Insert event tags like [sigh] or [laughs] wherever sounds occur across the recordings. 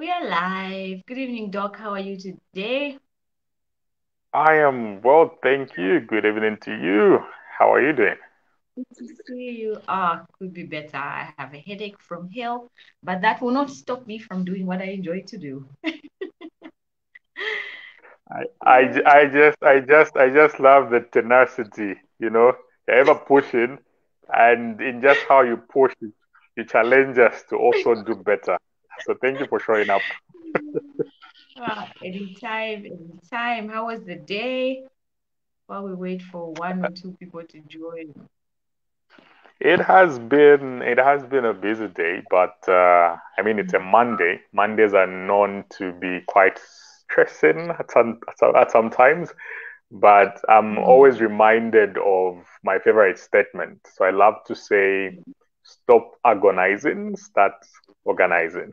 We are live. Good evening, Doc. How are you today? I am well, thank you. Good evening to you. How are you doing? Good to see you. Ah, could be better. I have a headache from hell, but that will not stop me from doing what I enjoy to do. [laughs] I, I, I just I just I just love the tenacity, you know, you're ever pushing and in just how you push you challenge us to also do better. So thank you for showing up. [laughs] Ah, anytime, anytime. How was the day? While we wait for one or two people to join. It has been it has been a busy day, but uh, I mean it's a Monday. Mondays are known to be quite stressing at some at some times, but I'm Mm, always reminded of my favorite statement. So I love to say, "Stop agonizing, start organizing."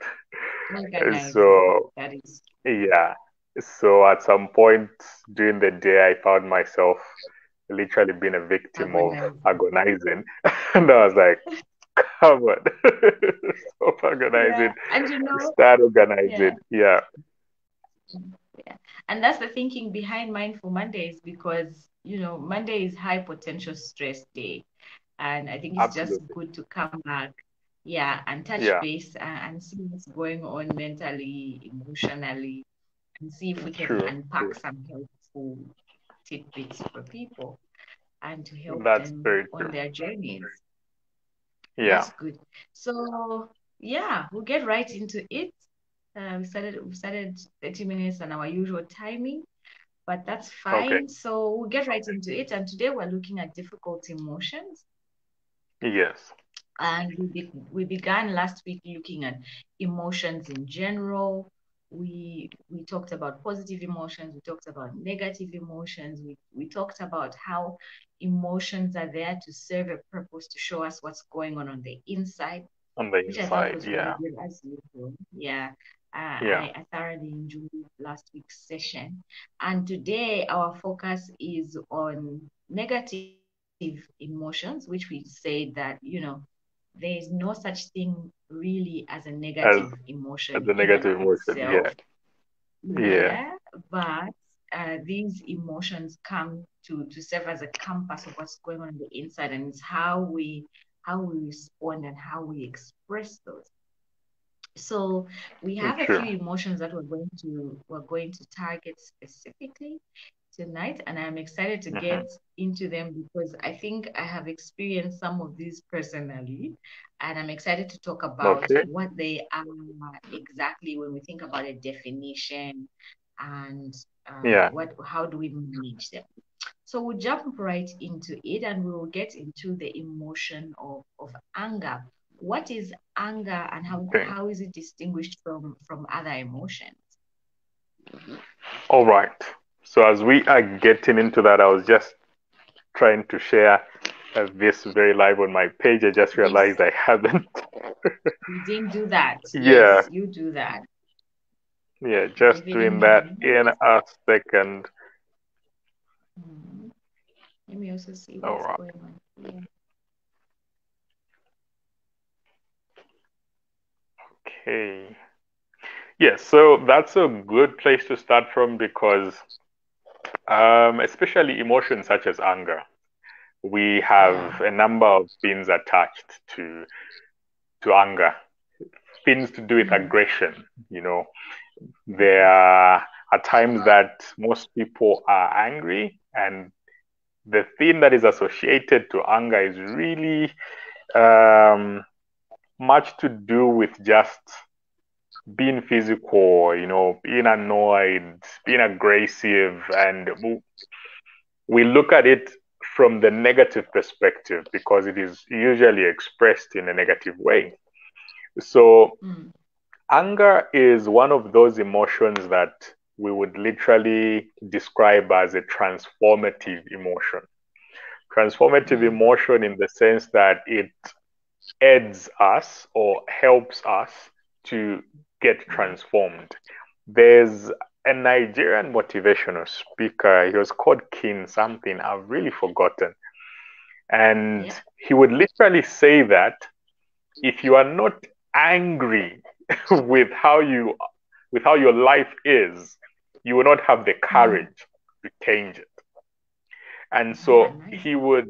Organizing. So That is yeah, so at some point during the day, I found myself literally being a victim of agonizing. agonizing, [laughs] and I was like, "Come on, [laughs] stop Yeah, agonizing, and you know, start yeah, organizing." Yeah, yeah. And that's the thinking behind Mindful Mondays because, you know, Monday is high potential stress day. And I think it's just good to come back, yeah, and touch Yeah, base and, and see what's going on mentally, emotionally, and see if we can true, unpack some helpful tidbits for people and to help That's them on true. their journeys. Yeah. That's good. So yeah, we'll get right into it. Uh, we started we started 30 minutes on our usual timing, but that's Okay. fine. So we'll get right into it. And today we're looking at difficult emotions. Yes. And we be, we began last week looking at emotions in general. We we talked about positive emotions, we talked about negative emotions, we, we talked about how emotions are there to serve a purpose to show us what's going on on the inside On the which I thought inside. really Yeah. usual. Yeah, uh, Yeah. I, I thoroughly enjoyed last week's session. And today our focus is on negative emotions, which we say that, you know, there is no such thing really as a As negative as emotion the in and negative emotion. Yeah. Yeah. Yeah, but uh, these emotions come to to serve as a compass of what's going on, on the inside, and it's how we how we respond and how we express those. So we have a few emotions that we're going to we're going to target specifically tonight, and I'm excited to hmm get into them because I think I have experienced some of these personally, and I'm excited to talk about Okay. what they are exactly when we think about a definition and uh, Yeah. what how do we manage them. So we'll jump right into it and we'll get into the emotion of, of anger. What is anger and how, Okay. how is it distinguished from, from other emotions? All right. So as we are getting into that, I was just trying to share uh, this very live on my page. I just Yes, realized I haven't. [laughs] you didn't do that. yeah. Yes, you do that. Yeah. Just a doing that in a second. Hmm. Let me also see what's right. going on here. Okay. Yes. So that's a good place to start from because, um, especially emotions such as anger, we have a number of things attached to to anger. Things to do with Hmm. aggression. You know, there are times that most people are angry, and the thing that is associated to anger is really um, much to do with just being physical, you know, being annoyed, being aggressive, and we look at it from the negative perspective because it is usually expressed in a negative way. So, Hmm. anger is one of those emotions that we would literally describe as a transformative emotion. Transformative Hmm. emotion in the sense that it aids us or helps us to get transformed. There's a Nigerian motivational speaker. He was called King something. I've really forgotten. And Yeah. he would literally say that if you are not angry [laughs] with how you with how your life is, you will not have the mm. courage to change it. And so he would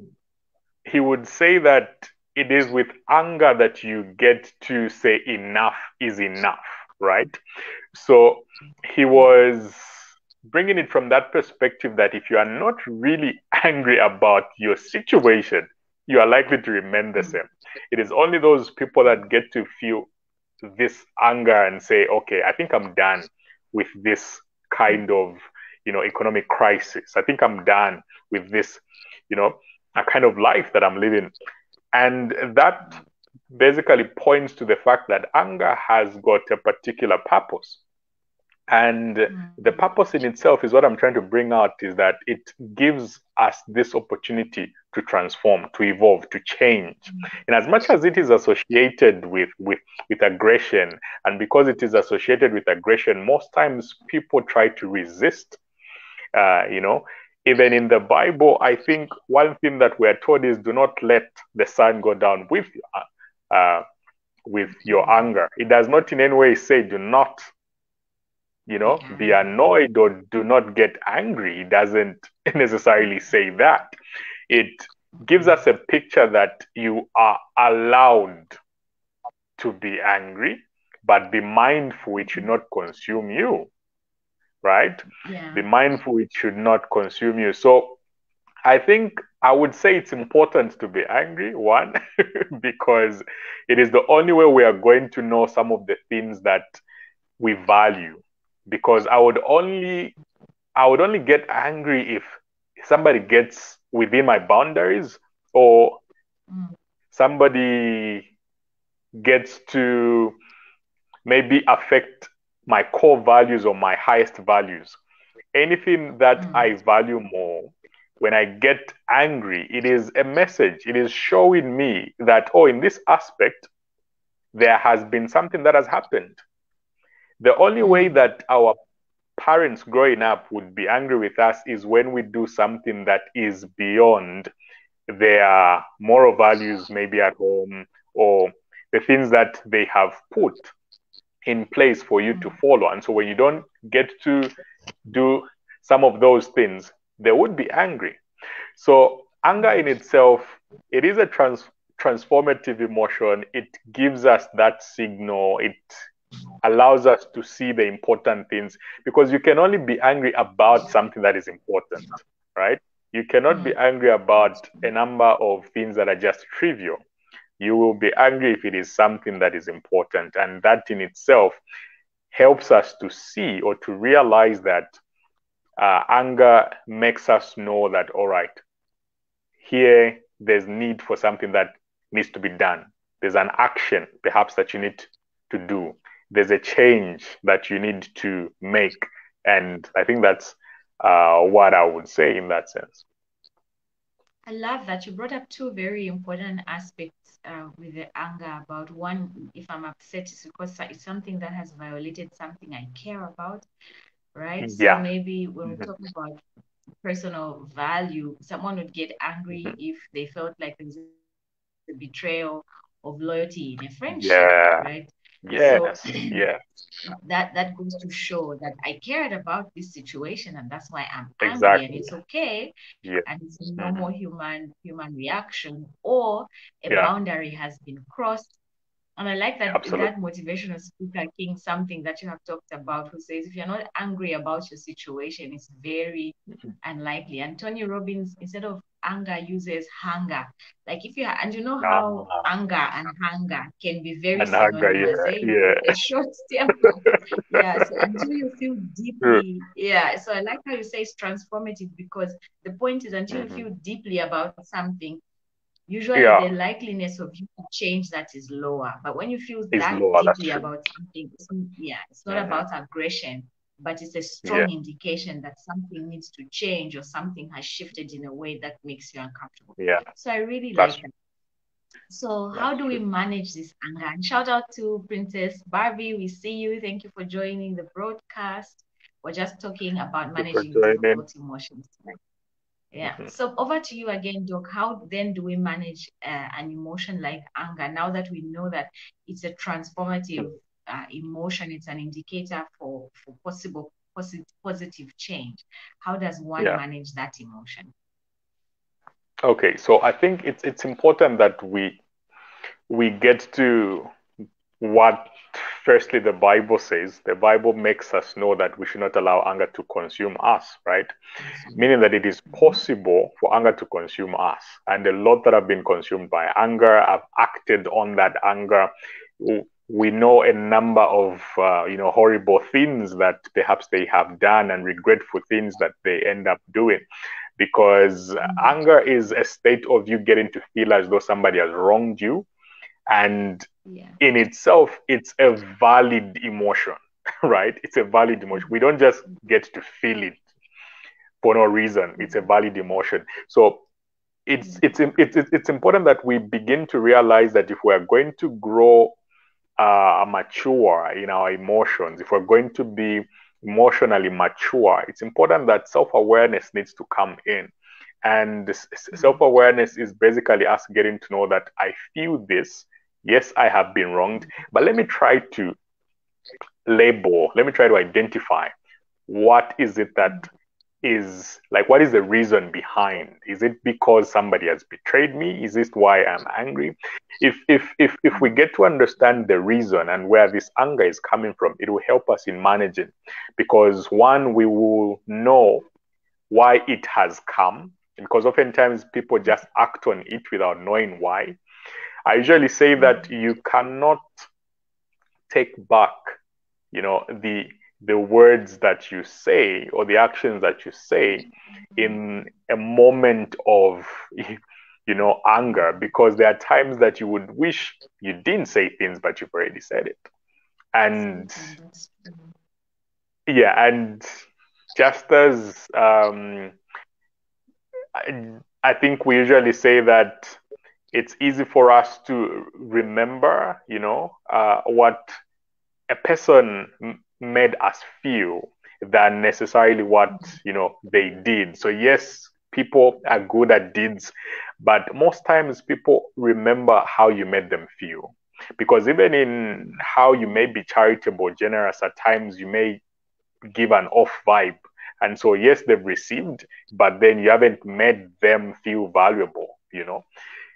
he would say that it is with anger that you get to say enough is enough, right? So he was bringing it from that perspective that if you are not really [laughs] angry about your situation, you are likely to remain the hmm. same. It is only those people that get to feel this anger and say, okay, I think I'm done with this kind of, you know, economic crisis. I think I'm done with this, you know, a kind of life that I'm living. And that basically points to the fact that anger has got a particular purpose. And mm. the purpose in itself is what I'm trying to bring out is that it gives us this opportunity to transform, to evolve, to change. Mm. And as much as it is associated with, with, with aggression, and because it is associated with aggression, most times people try to resist. Uh, you know, even in the Bible, I think one thing that we're told is do not let the sun go down with uh, uh with your mm. anger. It does not in any way say do not you know, be annoyed or do not get angry. It doesn't [laughs] necessarily say that. It gives us a picture that you are allowed to be angry, but be mindful it should not consume you, right? Yeah. Be mindful it should not consume you. So I think I would say it's important to be angry, one, [laughs] because it is the only way we are going to know some of the things that we value because I would only I would only get angry if somebody gets within my boundaries or mm. somebody gets to maybe affect my core values or my highest values. Anything that mm. I value more, when I get angry, it is a message. It is showing me that, oh, in this aspect, there has been something that has happened. The only way mm. that our parents growing up would be angry with us is when we do something that is beyond their moral values, maybe at home, or the things that they have put in place for you to mm. follow. And so when you don't get to do some of those things, they would be angry. So anger in itself, it is a trans- transformative emotion. It gives us that signal. It allows us to see the important things because you can only be angry about something that is important, right? You cannot be mm-hmm. angry about a number of things that are just trivial. You will be angry if it is something that is important. And that in itself helps us to see or to realize that uh, anger makes us know that, all right, here there's need for something that needs to be done. There's an action perhaps that you need to do there's a change that you need to make. And I think that's uh, what I would say in that sense. I love that you brought up two very important aspects uh, with the anger about one, if I'm upset, it's because it's something that has violated something I care about, right? Yeah. So maybe when mm-hmm. we talk about personal value, someone would get angry mm-hmm. if they felt like there's a betrayal of loyalty in a friendship, yeah. right? Yes, so, yes. [clears throat] That that goes to show that I cared about this situation, and that's why I'm angry, exactly. and it's okay, yeah. and it's a normal mm-hmm. human human reaction, or a yeah. boundary has been crossed. And I like that Absolutely. that motivational speaker King, something that you have talked about, who says if you're not angry about your situation, it's very mm-hmm. unlikely. And Tony Robbins, instead of anger uses hunger. Like if you and you know how uh, anger and hunger can be very and Hunger, yeah, yeah. A short [laughs] term. [laughs] yeah. So until you feel deeply, yeah. So I like how you say it's transformative because the point is until mm-hmm. you feel deeply about something, usually yeah. the likeliness of you to change that is lower. But when you feel it's that lower, deeply about something, it's, yeah, it's not mm-hmm. about aggression but it's a strong yeah. indication that something needs to change or something has shifted in a way that makes you uncomfortable. Yeah. So I really That's like it. So That's how do we manage this anger? And shout out to Princess Barbie. We see you. Thank you for joining the broadcast. We're just talking about managing difficult emotions. Yeah. Mm-hmm. So over to you again, Doc. How then do we manage uh, an emotion like anger now that we know that it's a transformative uh, emotion, it's an indicator for, for possible positive, positive change. How does one yeah. manage that emotion? Okay, so I think it's it's important that we we get to what firstly the bible says the bible makes us know that we should not allow anger to consume us right? Meaning that it is possible for anger to consume us. And a lot that have been consumed by anger have acted on that anger. We know a number of uh, you know horrible things that perhaps they have done and regretful things that they end up doing. Because mm-hmm. anger is a state of you getting to feel as though somebody has wronged you. And yeah. in itself it's a valid emotion [laughs] right? It's a valid emotion. Mm-hmm. We don't just get to feel it for no reason. It's a valid emotion. So it's mm-hmm. it's it's it's important that we begin to realize that if we're going to grow uh, mature in our emotions if we're going to be emotionally mature it's important that self-awareness needs to come in. And mm-hmm. self-awareness is basically us getting to know that i feel this yes, I have been wronged, but let me try to label, let me try to identify what is it that is like what is the reason behind? Is it because somebody has betrayed me? Is this why i'm angry? If if if if we get to understand the reason and where this anger is coming from it will help us in managing. Because one we will know why it has come because oftentimes people just act on it without knowing why I usually say that you cannot take back, you know, the the words that you say or the actions that you say in a moment of you know anger because there are times that you would wish you didn't say things but you've already said it. And yeah and just as um, I, I think we usually say that it's easy for us to remember, you know, uh, what a person m- made us feel than necessarily what you know they did. So yes, people are good at deeds, but most times people remember how you made them feel. Because even in how you may be charitable, generous, at times you may give an off vibe. And so, yes, they've received, but then you haven't made them feel valuable, you know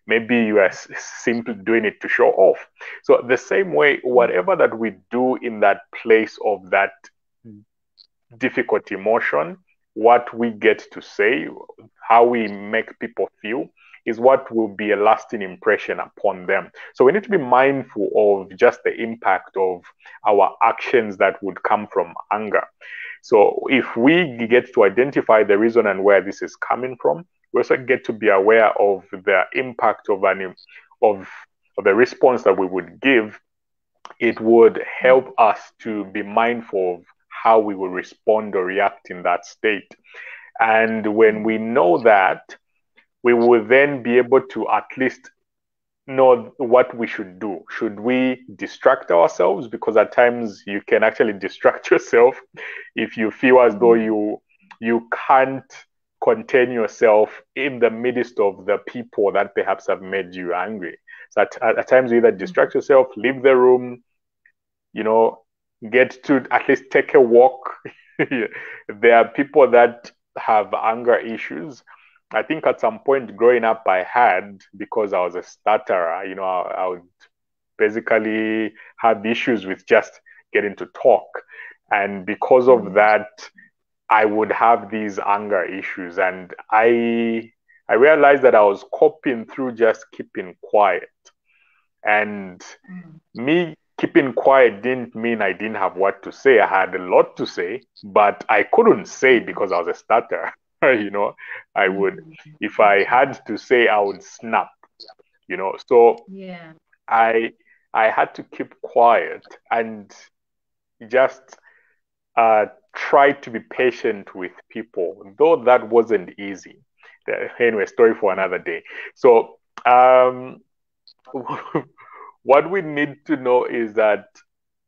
maybe you are simply doing it to show off so the same way whatever that we do in that place of that difficult emotion what we get to say how we make people feel is what will be a lasting impression upon them. So we need to be mindful of just the impact of our actions that would come from anger. So if we get to identify the reason and where this is coming from, we also get to be aware of the impact of an of, of the response that we would give it would help us to be mindful of how we will respond or react in that state and when we know that we will then be able to at least know what we should do. Should we distract ourselves? Because at times you can actually [laughs] distract yourself if you feel as though mm. you you can't contain yourself in the midst of the people that perhaps have made you angry. So at, at, times you either distract yourself, leave the room, you know, get to at least take a walk. [laughs] there are people that have anger issues. I think at some point growing up, I had because I was a stutterer. You know, I, I would basically have issues with just getting to talk, and because of mm. that, I would have these anger issues, and I I realized that I was coping through just keeping quiet, and mm. me keeping quiet didn't mean I didn't have what to say. I had a lot to say, but I couldn't say because I was a starter. [laughs] you know, I would mm. if I had to say, I would snap. You know, so yeah, I I had to keep quiet and just uh, try to be patient with people, though that wasn't easy. Anyway, story for another day. So, um, [laughs] what we need to know is that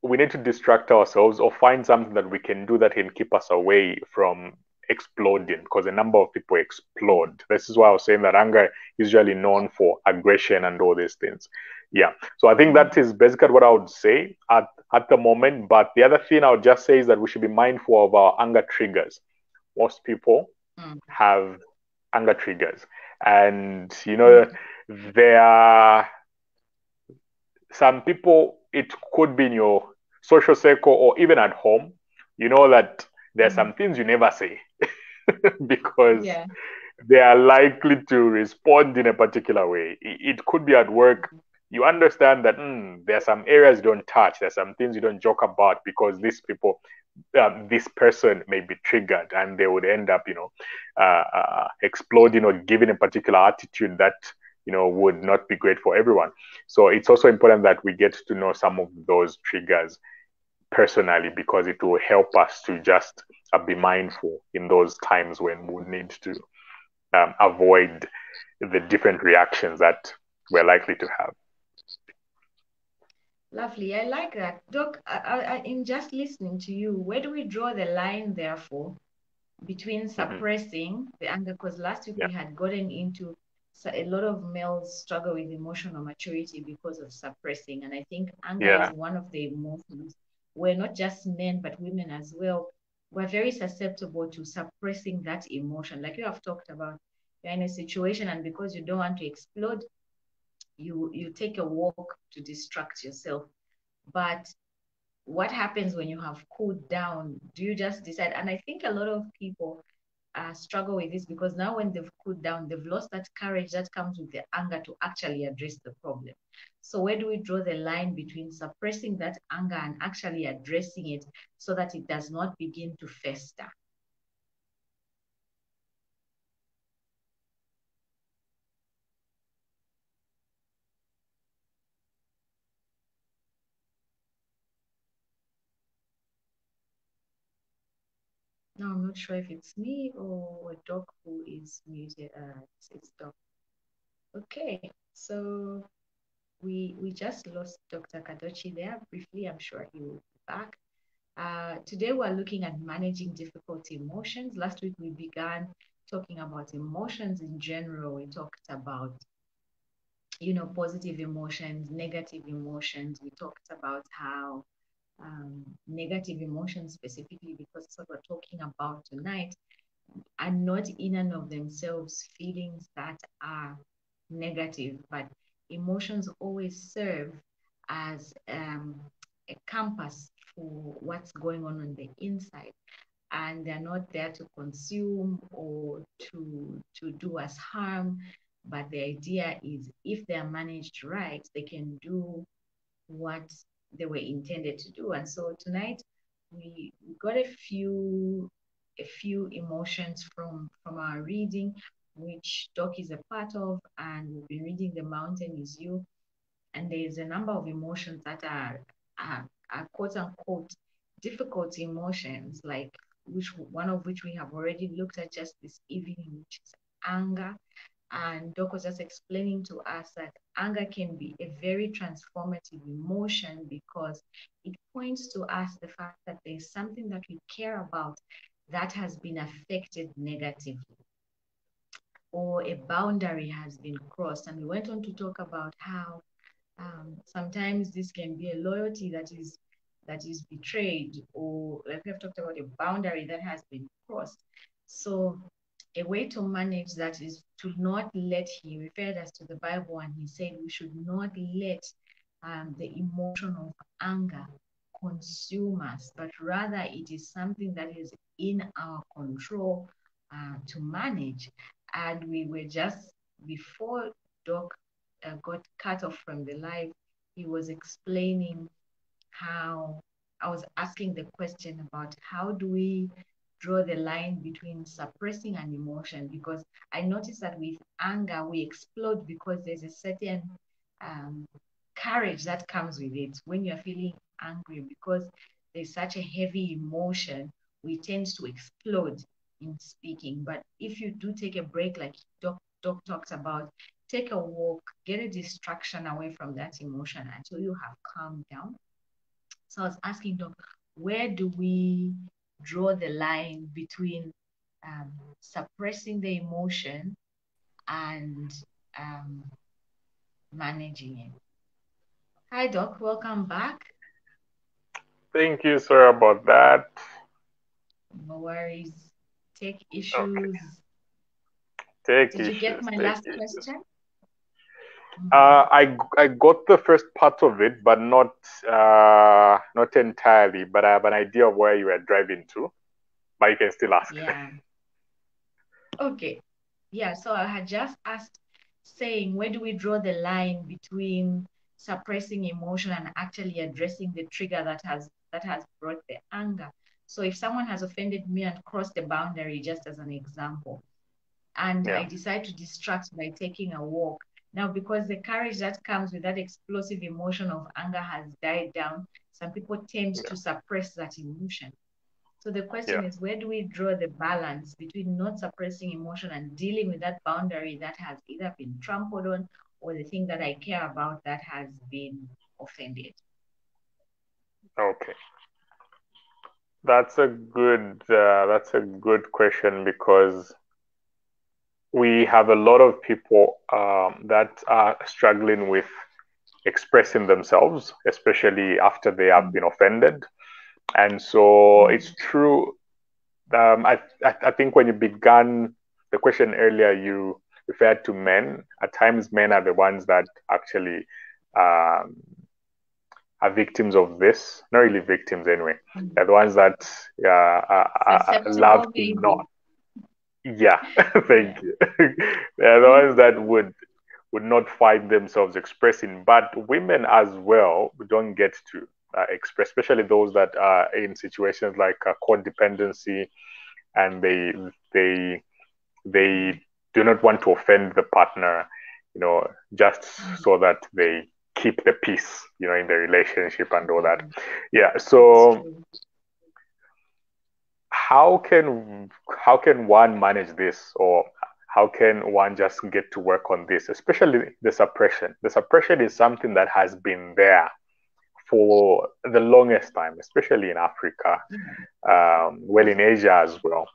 we need to distract ourselves or find something that we can do that can keep us away from exploding because a number of people explode. This is why I was saying that anger is usually known for aggression and all these things. Yeah. So I think that is basically what I would say at, at the moment. But the other thing I would just say is that we should be mindful of our anger triggers. Most people mm. have anger triggers. And, you know, mm. there are some people, it could be in your social circle or even at home, you know that there are mm. some things you never say [laughs] because yeah. they are likely to respond in a particular way. It could be at work. You understand that mm, there are some areas you don't touch. There are some things you don't joke about because these people, um, this person may be triggered and they would end up, you know, uh, uh, exploding or giving a particular attitude that you know would not be great for everyone. So it's also important that we get to know some of those triggers personally because it will help us to just uh, be mindful in those times when we need to um, avoid the different reactions that we're likely to have. Lovely. I like that. Doc, I, I, in just listening to you, where do we draw the line, therefore, between mm-hmm. suppressing mm-hmm. the anger? Because last week yeah. we had gotten into so a lot of males struggle with emotional maturity because of suppressing. And I think anger yeah. is one of the emotions where not just men, but women as well, were very susceptible to suppressing that emotion. Like you have talked about, you're in a situation and because you don't want to explode, you you take a walk to distract yourself. But what happens when you have cooled down? Do you just decide? And I think a lot of people uh, struggle with this because now when they've cooled down, they've lost that courage that comes with the anger to actually address the problem. So where do we draw the line between suppressing that anger and actually addressing it so that it does not begin to fester? I'm not sure if it's me or a Doc who is muted. Uh, it's Doc. Okay, so we we just lost Dr. Kadochi there briefly. I'm sure he will be back. Uh, today we're looking at managing difficult emotions. Last week we began talking about emotions in general. We talked about you know positive emotions, negative emotions. We talked about how um, negative emotions specifically because that's what we're talking about tonight are not in and of themselves feelings that are negative, but emotions always serve as um, a compass for what's going on on the inside. And they're not there to consume or to to do us harm but the idea is if they're managed right they can do what they were intended to do. And so tonight we got a few a few emotions from from our reading, which Doc is a part of, and we've been reading The Mountain Is You. And there's a number of emotions that are, are, are quote unquote difficult emotions, like which one of which we have already looked at just this evening, which is anger, and Doc was just explaining to us that anger can be a very transformative emotion because it points to us the fact that there's something that we care about that has been affected negatively or a boundary has been crossed. And we went on to talk about how um, sometimes this can be a loyalty that is that is betrayed, or like we have talked about a boundary that has been crossed. So a way to manage that is to not let, he referred us to the Bible and he said we should not let um, the emotion of anger consume us, but rather it is something that is in our control uh, to manage. And we were just, before Doc uh, got cut off from the live, he was explaining how I was asking the question about how do we draw the line between suppressing an emotion because I notice that with anger, we explode because there's a certain um, courage that comes with it when you're feeling angry because there's such a heavy emotion, we tend to explode in speaking. But if you do take a break, like Doc, Doc talks about, take a walk, get a distraction away from that emotion until you have calmed down. So I was asking Doc, where do we draw the line between um, suppressing the emotion and um, managing it. Hi, Doc. Welcome back. Thank you, sir, about that. No worries. Take issues. Okay. Take Did issues, you get my last issues. question? Uh, I I got the first part of it, but not uh, not entirely. But I have an idea of where you are driving to. But you can still ask. Yeah. [laughs] Okay. Yeah. So I had just asked, saying, where do we draw the line between suppressing emotion and actually addressing the trigger that has that has brought the anger? So if someone has offended me and crossed the boundary, just as an example, and yeah. I decide to distract by taking a walk, now, because the courage that comes with that explosive emotion of anger has died down, some people tend yeah. to suppress that emotion. So the question yeah. is, where do we draw the balance between not suppressing emotion and dealing with that boundary that has either been trampled on or the thing that I care about that has been offended? Okay, that's a good uh, that's a good question because we have a lot of people um, that are struggling with expressing themselves, especially after they have been offended. And so it's true. Um, I, I, I think when you began the question earlier, you referred to men. At times, men are the ones that actually um, are victims of this. Not really victims, anyway. Mm-hmm. They're the ones that uh, are, are love not yeah, [laughs] thank you. They're the ones that would would not find themselves expressing, but women as well don't get to uh, express, especially those that are in situations like uh, codependency, and they they they do not want to offend the partner, you know, just so that they keep the peace, you know, in the relationship and all that. Yeah, so how can how can one manage this? Or how can one just get to work on this? Especially the suppression. The suppression is something that has been there for the longest time especially in africa um, well in asia as well.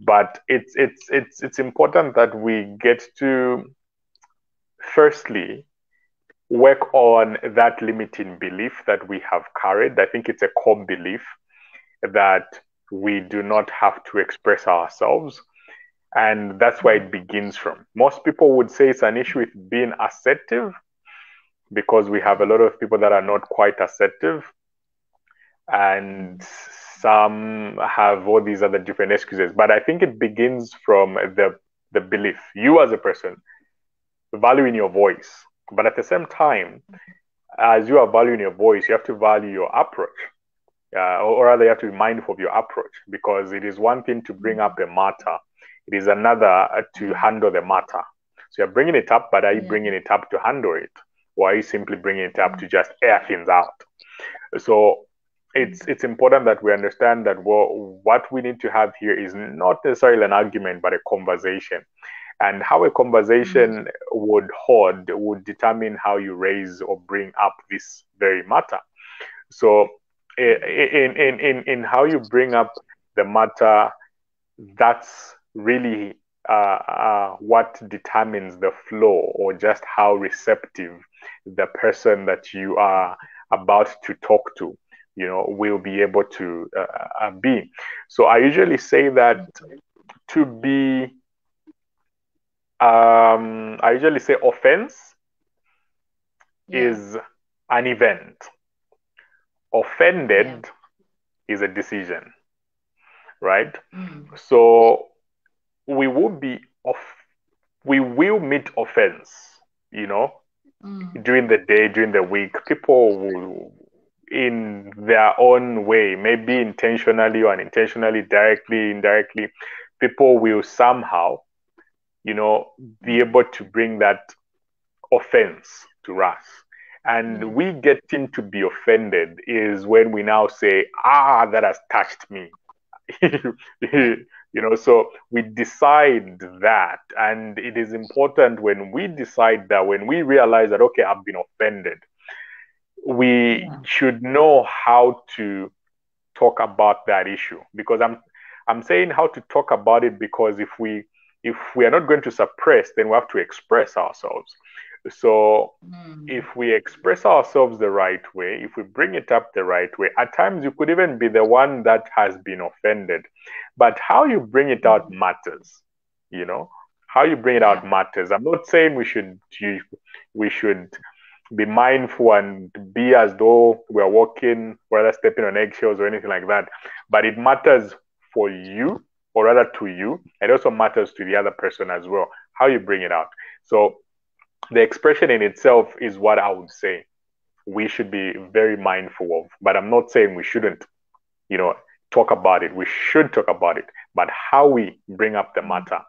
But it's it's it's it's important that we get to firstly work on that limiting belief that we have carried. I think it's a core belief that we do not have to express ourselves. And that's where it begins from. Most people would say it's an issue with being assertive because we have a lot of people that are not quite assertive. And some have all these other different excuses. But I think it begins from the, the belief, you as a person, valuing your voice. But at the same time, as you are valuing your voice, you have to value your approach uh, or rather you have to be mindful of your approach because it is one thing to bring up a matter it is another uh, to handle the matter. So you're bringing it up but are you yeah. bringing it up to handle it? Or are you simply bringing it up to just air things out? So it's it's important that we understand that well, what we need to have here is not necessarily an argument but a conversation. And how a conversation mm-hmm. would hold would determine how you raise or bring up this very matter. So in, in, in, in how you bring up the matter, that's really uh, uh, what determines the flow or just how receptive the person that you are about to talk to you know will be able to uh, uh be so i usually say that to be um, i usually say offense yeah. is an event offended yeah. is a decision right mm. so we will be off we will meet offense you know mm. during the day during the week people will in their own way maybe intentionally or unintentionally directly indirectly people will somehow you know be mm. able to bring that offense to us and mm. we getting to be offended is when we now say, ah, that has touched me. [laughs] you know, so we decide that. And it is important when we decide that, when we realize that, okay, I've been offended, we yeah. should know how to talk about that issue because I'm I'm saying how to talk about it because if we if we are not going to suppress, then we have to express ourselves. So mm. if we express ourselves the right way, if we bring it up the right way, at times you could even be the one that has been offended. But how you bring it out hmm. matters, you know? How you bring it out matters. I'm not saying we should we should be mindful and be as though we're walking, rather stepping on eggshells or anything like that. But it matters for you, or rather to you. It also matters to the other person as well, how you bring it out. So the expression in itself is what I would say we should be very mindful of. But I'm not saying we shouldn't, you know, talk about it. We should talk about it. But how we bring up the matter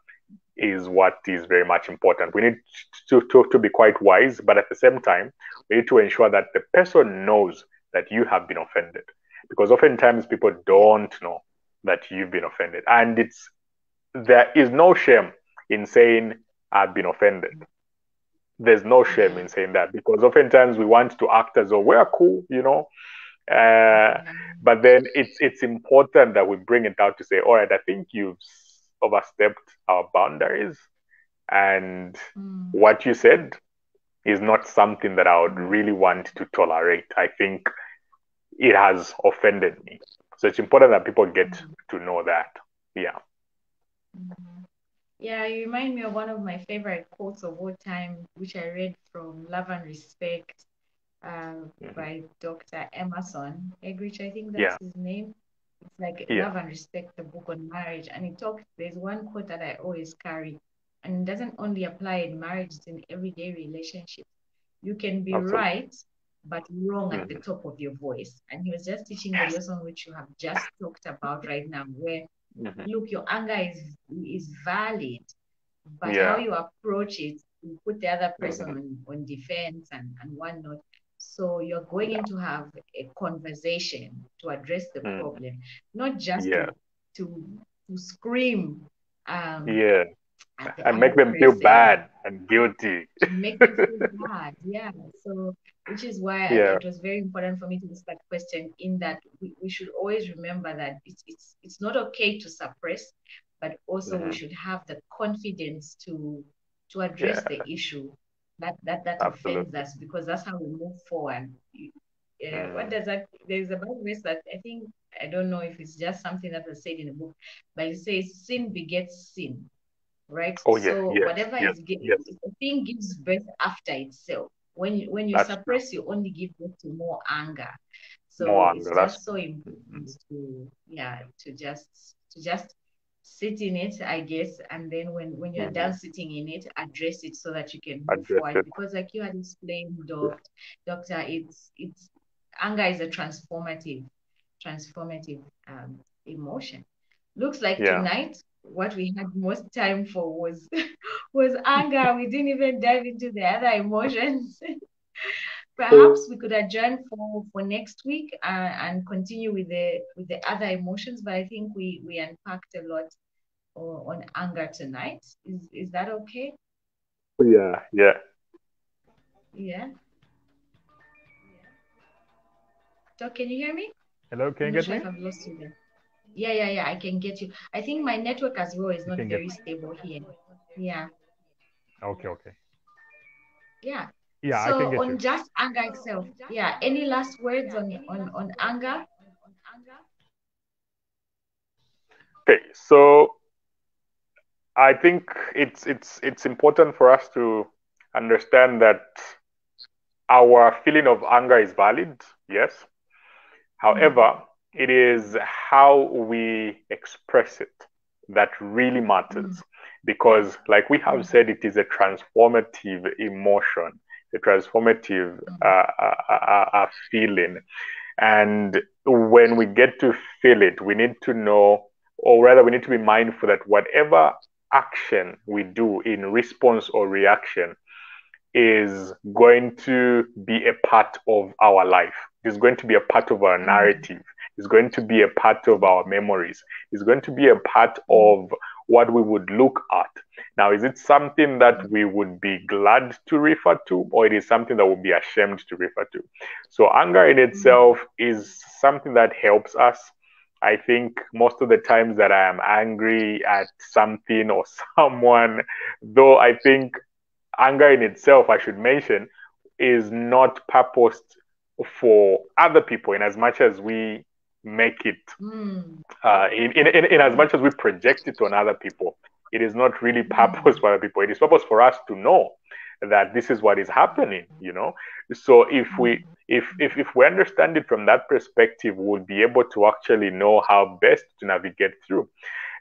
is what is very much important. We need to, to, to be quite wise, but at the same time, we need to ensure that the person knows that you have been offended. Because oftentimes people don't know that you've been offended. And it's there is no shame in saying I've been offended. There's no shame in saying that because oftentimes we want to act as though we're cool, you know. Uh, but then it's it's important that we bring it out to say, all right, I think you've overstepped our boundaries. And mm. what you said is not something that I would really want to tolerate. I think it has offended me. So it's important that people get mm. to know that. Yeah. Mm-hmm. Yeah, you remind me of one of my favorite quotes of all time, which I read from Love and Respect uh, mm-hmm. by Dr. Emerson Eggerichs, I think that's yeah. his name. It's like yeah. love and respect the book on marriage. And it talks, there's one quote that I always carry, and it doesn't only apply in marriage, it's in everyday relationships. You can be Absolutely. right, but wrong mm-hmm. at the mm-hmm. top of your voice. And he was just teaching the [laughs] lesson which you have just talked about right now, where mm-hmm. look, your anger is is valid, but yeah. how you approach it, you put the other person mm-hmm. on, on defense and, and whatnot. So you're going to have a conversation to address the mm. problem, not just yeah. to, to, to scream. Um, yeah. And make them feel bad and guilty. make them feel bad, yeah. So, which is why yeah. it was very important for me to ask that question. In that we, we should always remember that it's it's it's not okay to suppress, but also mm-hmm. we should have the confidence to to address yeah. the issue that that that Absolutely. offends us because that's how we move forward. Yeah, what does that? There's a Bible verse that I think I don't know if it's just something that was said in the book, but it says sin begets sin, right? Oh yeah. So yes, whatever yes, is yes. the thing gives birth after itself. When you when you that's suppress, true. you only give birth to more anger. So more anger, it's just so important to yeah to just to just sit in it, I guess, and then when when you're mm-hmm. done sitting in it, address it so that you can move address forward. It. Because like you had explained, doc, doctor, it's it's anger is a transformative, transformative um, emotion. Looks like yeah. tonight what we had most time for was [laughs] was anger. we didn't even dive into the other emotions. [laughs] Perhaps we could adjourn for, for next week uh, and continue with the with the other emotions, but I think we we unpacked a lot on anger tonight. Is is that okay? Yeah, yeah. Yeah. So can you hear me? Hello, can you get sure me? I've lost you there. Yeah, yeah, yeah. I can get you. I think my network as well is not very stable here. Yeah. Okay, okay. Yeah. Yeah, so I can get on you. just anger itself. Yeah. Any last words on on on anger? Okay, so I think it's it's it's important for us to understand that our feeling of anger is valid, yes. However, mm-hmm. It is how we express it that really matters. Mm-hmm. Because, like we have said, it is a transformative emotion, a transformative mm-hmm. uh, uh, uh, uh, feeling. And when we get to feel it, we need to know, or rather, we need to be mindful that whatever action we do in response or reaction is going to be a part of our life. It's going to be a part of our narrative. It's going to be a part of our memories. It's going to be a part of what we would look at. Now, is it something that we would be glad to refer to, or it is something that we would be ashamed to refer to? So, anger in mm-hmm. itself is something that helps us I think most of the times that I am angry at something or [laughs] someone, though I think anger in itself, I should mention, is not purposed for other people in as much as we make it, mm. uh, in, in, in, in, as much as we project it on other people. It is not really hmm. purpose for other people. It is purpose for us to know that this is what is happening, you know. So if we hmm. if if if we understand it from that perspective, we'll be able to actually know how best to navigate through.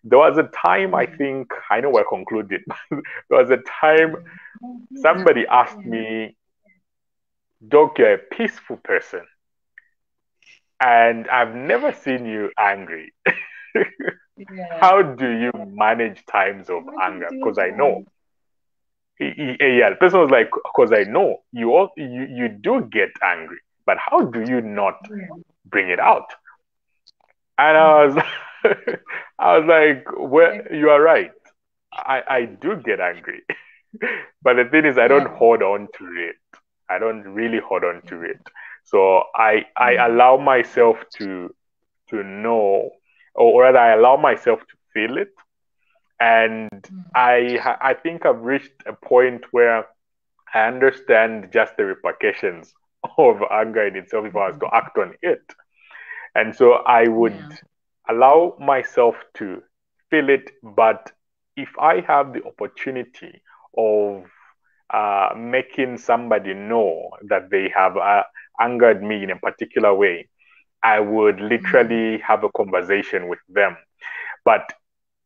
There was a time I hmm. think I know where I concluded. [laughs] there was a time somebody asked me Doc, you're a peaceful person. And I've never seen you angry. yeah. How do you manage times of anger? Because I know. Eh, yeah, the person was like, because I know you all you, you do get angry, but how do you not bring it out? And I was [laughs] I was like, well, you are right. I, I do get angry. [laughs] but the thing is I don't hold on to it. I don't really hold on to it. So I I mm. allow myself to to know, or rather, I allow myself to feel it, and mm. I I think I've reached a point where I understand just the repercussions [laughs] of anger in itself if I was to mm. act on it, and so I would yeah. allow myself to feel it, but if I have the opportunity of uh, making somebody know that they have uh, angered me in a particular way, I would literally mm. have a conversation with them. But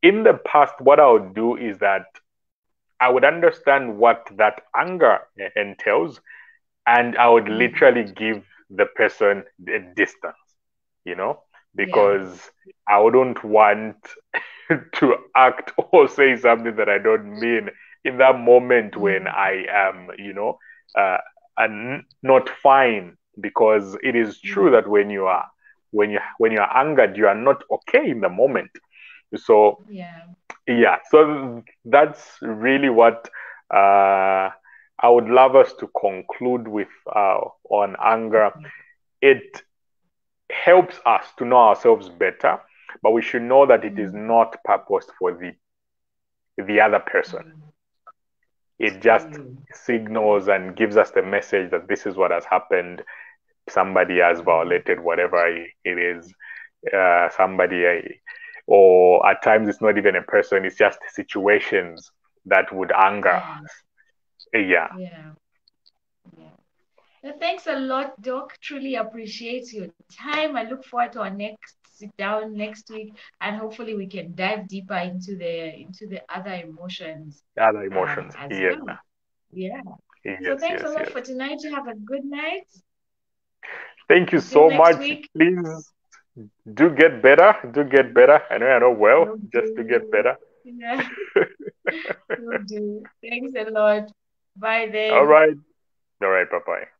in the past, what I would do is that I would understand what that anger entails, and I would mm. literally give the person a distance, you know, because yeah. I wouldn't want [laughs] to act [laughs] or say something that I don't mean in that moment when mm. I am, you know, uh, and not fine because it is true mm. that when you are when you when you are angered, you are not okay in the moment. So yeah, yeah. So that's really what uh, I would love us to conclude with uh, on anger. Mm-hmm. It helps us to know ourselves better, but we should know that it is mm. not purposed for the the other person. Mm it just signals and gives us the message that this is what has happened somebody has violated whatever it is uh, somebody or at times it's not even a person it's just situations that would anger us. Yeah. Yeah. Yeah. Thanks a lot doc. Truly appreciate your time. I look forward to our next sit down next week and hopefully we can dive deeper into the into the other emotions other emotions. um, yeah. Well. yeah. Yes, so thanks yes, a lot yes. for tonight. You have a good night thank you so much. week. please do get better. Do get better. I know i know well just do. to get better. Yeah. [laughs] Do. Thanks a lot. Bye then. All right. All right. Bye-bye